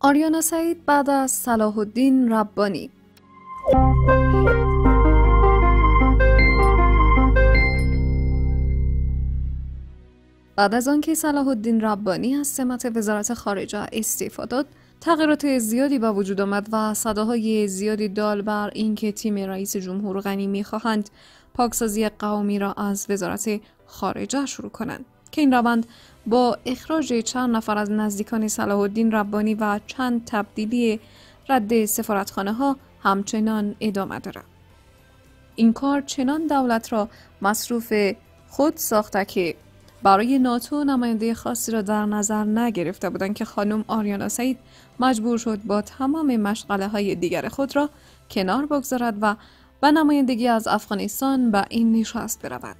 آریانا سعید بعد از صلاح الدین ربانی. بعد از آنکه صلاح الدین ربانی از سمت وزارت خارجه استعفا داد تغییرات زیادی به وجود آمد و صداهای زیادی دال بر اینکه تیم رئیس جمهور غنی می‌خواهند پاکسازی قومی را از وزارت خارجه شروع کنند. که این روند با اخراج چند نفر از نزدیکان صلاح الدین ربانی و چند تبدیلی رد سفارتخانه ها همچنان ادامه دارد. این کار چنان دولت را مصروف خود ساخته که برای ناتو نماینده خاصی را در نظر نگرفته بودند که خانم آریانا سعید مجبور شد با تمام مشغله های دیگر خود را کنار بگذارد و به نمایندگی از افغانستان به این نشست برود.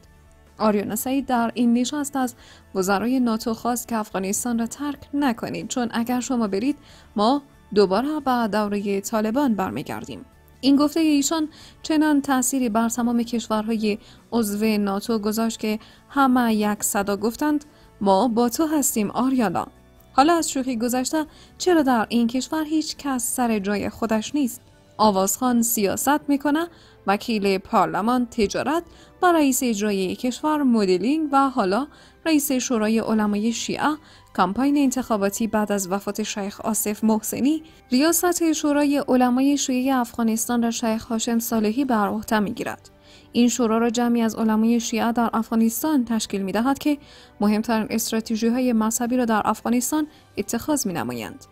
آریانا سعید در این نشست از وزرای ناتو خواست که افغانستان را ترک نکنید چون اگر شما برید ما دوباره به دوره طالبان برمیگردیم. این گفته ایشان چنان تأثیری بر تمام کشورهای عضو ناتو گذاشت که همه یک صدا گفتند ما با تو هستیم آریانا حالا از شوخی گذشته چرا در این کشور هیچ کس سر جای خودش نیست آوازخان سیاست می‌کنه. وکیل پارلمان تجارت و رئیس اجرایی کشور مدلینگ و حالا رئیس شورای علمای شیعه. کمپاین انتخاباتی بعد از وفات شیخ آصف محسنی ریاست شورای علمای شیعه افغانستان را شیخ هاشم صالحی بر عهده می‌گیرد. این شورا را جمعی از علمای شیعه در افغانستان تشکیل می دهد که مهمترین استراتژی های مذهبی را در افغانستان اتخاذ می نمایند.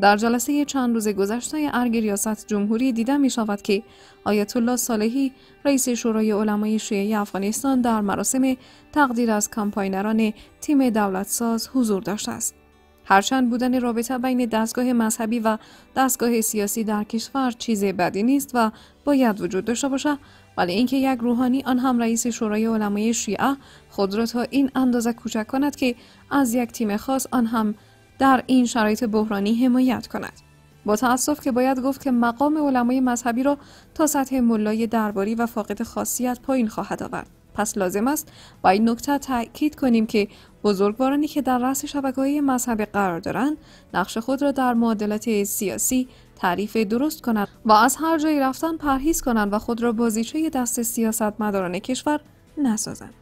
در جلسه چند روز گذشته ارگ ریاست جمهوری دیده می شود که آیت الله صالحی رئیس شورای علمای شیعه افغانستان در مراسم تقدیر از کمپاینران تیم دولتساز حضور داشته است. هرچند بودن رابطه بین دستگاه مذهبی و دستگاه سیاسی در کشور چیز بدی نیست و باید وجود داشته باشد ولی اینکه یک روحانی آن هم رئیس شورای علمای شیعه خود را تا این اندازه کوچک کند که از یک تیم خاص آن هم در این شرایط بحرانی حمایت کند. با تاسف که باید گفت که مقام علمای مذهبی را تا سطح ملای درباری و فاقد خاصیت پایین خواهد آورد. پس لازم است با این نکته تاکید کنیم که بزرگوارانی که در رأس شبکه‌های مذهبی قرار دارند نقش خود را در معادلات سیاسی تعریف درست کنند و از هر جایی رفتن پرهیز کنند و خود را بازیچه دست سیاستمداران کشور نسازند.